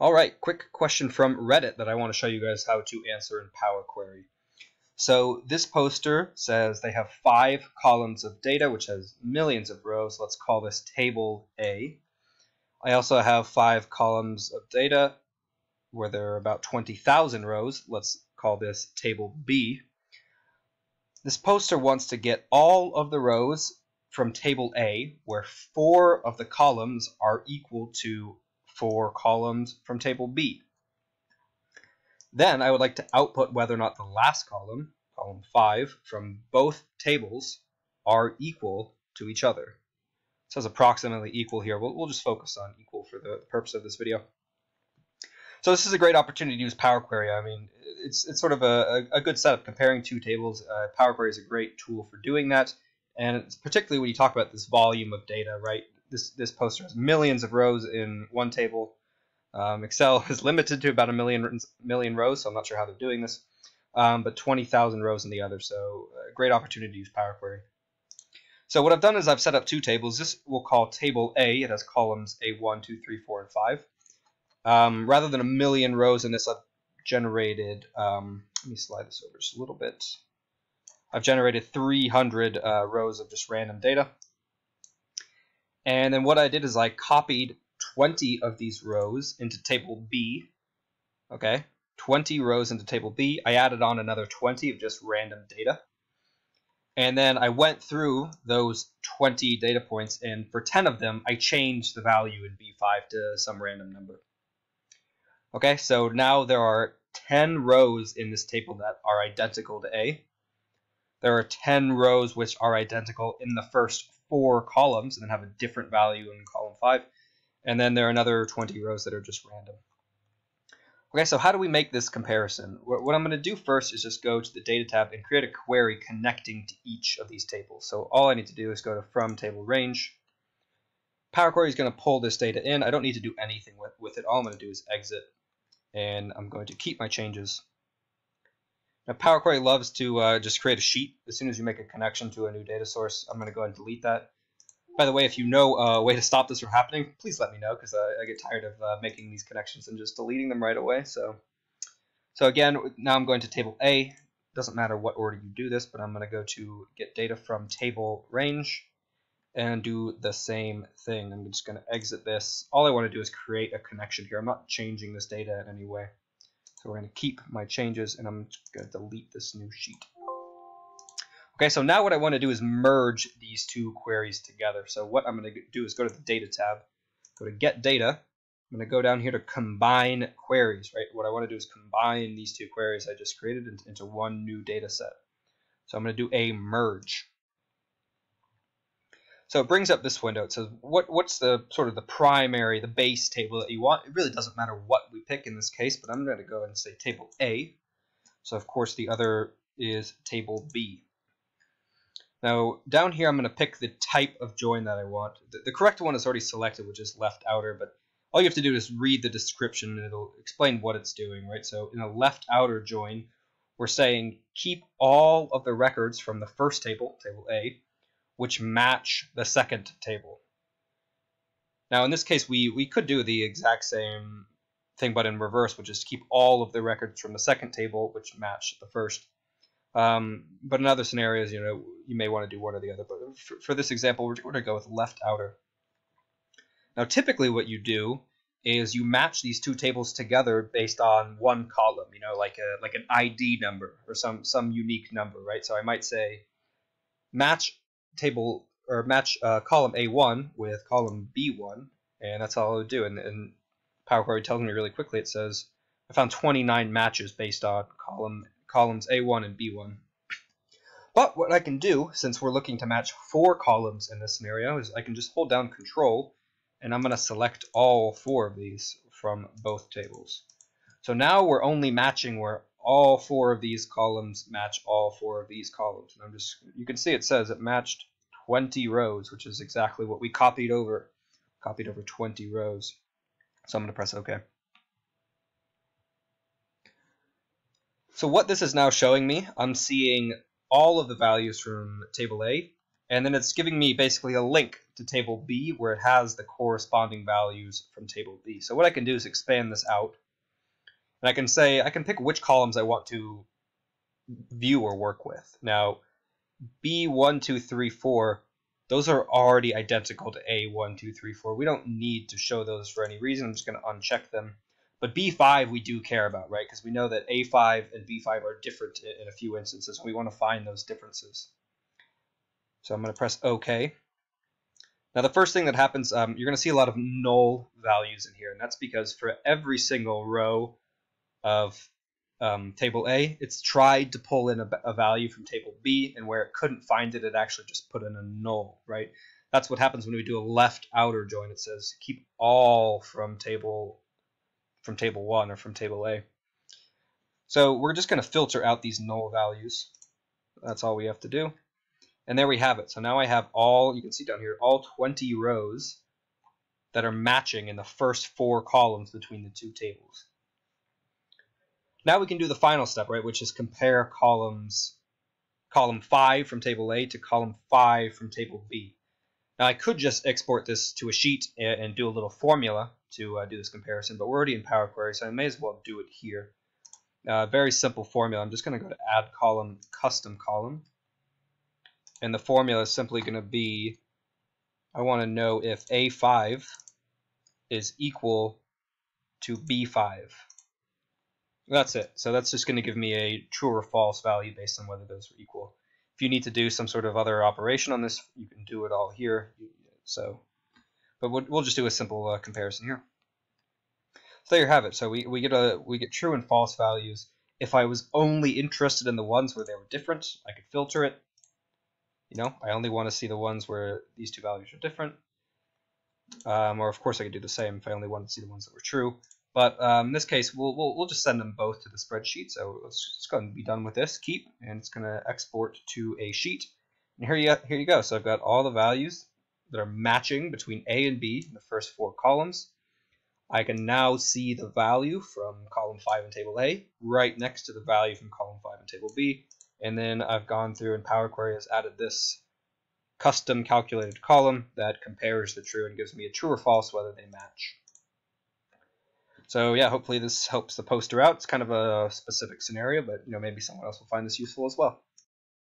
All right, quick question from Reddit that I want to show you guys how to answer in Power Query. So this poster says they have five columns of data, which has millions of rows. Let's call this table A. I also have five columns of data where there are about 20,000 rows. Let's call this table B. This poster wants to get all of the rows from table A, where four of the columns are equal to four columns from table B. Then I would like to output whether or not the last column, column 5, from both tables are equal to each other. It says approximately equal here. We'll, we'll just focus on equal for the purpose of this video. So this is a great opportunity to use Power Query. I mean, it's, it's sort of a, a good setup comparing two tables. Uh, Power Query is a great tool for doing that. And particularly when you talk about this volume of data, right? This, this poster has millions of rows in one table. Um, Excel is limited to about a million million rows, so I'm not sure how they're doing this. Um, but 20,000 rows in the other, so a great opportunity to use Power Query. So what I've done is I've set up two tables. This we'll call table A. It has columns A1, 2, 3, 4, and 5. Um, rather than a million rows in this, I've generated, um, let me slide this over just a little bit. I've generated 300 uh, rows of just random data. And then what I did is I copied 20 of these rows into table B. Okay, 20 rows into table B. I added on another 20 of just random data. And then I went through those 20 data points, and for 10 of them, I changed the value in B5 to some random number. Okay, so now there are 10 rows in this table that are identical to A. There are 10 rows which are identical in the first four columns and then have a different value in column 5. And then there are another 20 rows that are just random. Okay, so how do we make this comparison? What I'm going to do first is just go to the Data tab and create a query connecting to each of these tables. So all I need to do is go to From Table Range. Power Query is going to pull this data in. I don't need to do anything with, with it. All I'm going to do is exit, and I'm going to keep my changes. Now, Power Query loves to uh, just create a sheet as soon as you make a connection to a new data source. I'm going to go ahead and delete that. By the way, if you know a way to stop this from happening, please let me know because uh, I get tired of uh, making these connections and just deleting them right away. So, so again, now I'm going to table A. Doesn't matter what order you do this, but I'm going to go to get data from table range and do the same thing. I'm just going to exit this. All I want to do is create a connection here. I'm not changing this data in any way. So we're going to keep my changes, and I'm going to delete this new sheet. Okay, so now what I want to do is merge these two queries together. So what I'm going to do is go to the Data tab, go to Get Data. I'm going to go down here to Combine Queries, right? What I want to do is combine these two queries I just created into one new data set. So I'm going to do a merge. So it brings up this window. It says, what, what's the sort of the primary, the base table that you want? It really doesn't matter what we pick in this case, but I'm going to go and say table A. So of course the other is table B. Now down here I'm going to pick the type of join that I want. The, the correct one is already selected, which is left outer, but all you have to do is read the description and it'll explain what it's doing, right? So in a left outer join, we're saying keep all of the records from the first table, table A, which match the second table. Now in this case we, we could do the exact same thing but in reverse, which is keep all of the records from the second table which match the first. Um, but in other scenarios, you know, you may want to do one or the other. But for, for this example, we're, we're going to go with left outer. Now typically what you do is you match these two tables together based on one column, you know, like a like an ID number or some some unique number, right? So I might say match table or match uh, column A1 with column B1, and that's all I would do. And, and Power Query tells me really quickly. It says I found 29 matches based on column columns A1 and B1. But what I can do, since we're looking to match four columns in this scenario, is I can just hold down Control, and I'm going to select all four of these from both tables. So now we're only matching where all four of these columns match all four of these columns. And I'm just, you can see it says it matched 20 rows, which is exactly what we copied over. Copied over 20 rows. So I'm going to press OK. So what this is now showing me, I'm seeing all of the values from table A And then it's giving me basically a link to table B where it has the corresponding values from table B. So what I can do is expand this out. And I can say, I can pick which columns I want to view or work with. Now, B1, 2, 3, 4, those are already identical to A1, 2, 3, 4. We don't need to show those for any reason. I'm just going to uncheck them. But B5 we do care about, right? Because we know that A5 and B5 are different in a few instances. We want to find those differences. So I'm going to press OK. Now the first thing that happens, um, you're going to see a lot of null values in here. And that's because for every single row of um, table A, it's tried to pull in a, a, value from table B, and where it couldn't find it, it actually just put in a null, right? That's what happens when we do a left outer join. It says keep all from table from table 1 or from table A. So we're just going to filter out these null values. That's all we have to do. And there we have it. So now I have all, you can see down here, all 20 rows that are matching in the first four columns between the two tables. Now we can do the final step, right, which is compare columns, column 5 from table A to column 5 from table B. Now I could just export this to a sheet and, do a little formula to uh, do this comparison, but we're already in Power Query, so I may as well do it here. Uh, very simple formula. I'm just going to go to Add Column, Custom Column, and the formula is simply going to be, I want to know if A5 is equal to B5. That's it. So that's just going to give me a true or false value based on whether those are equal. If you need to do some sort of other operation on this, you can do it all here. So, but we'll, we'll just do a simple uh, comparison here. So there you have it. So we, we get a we get true and false values. If I was only interested in the ones where they were different, I could filter it. You know, I only want to see the ones where these two values are different. Um, or of course I could do the same if I only wanted to see the ones that were true. But um, in this case, we'll, we'll, we'll just send them both to the spreadsheet. So let's just go and be done with this. Keep, and it's going to export to a sheet. And here you, here you go. So I've got all the values that are matching between A and B in the first four columns. I can now see the value from column 5 in table A right next to the value from column 5 in table B. And then I've gone through and Power Query has added this custom calculated column that compares the true and gives me a true or false whether they match. So yeah, hopefully this helps the poster out. It's kind of a specific scenario, but you know maybe someone else will find this useful as well.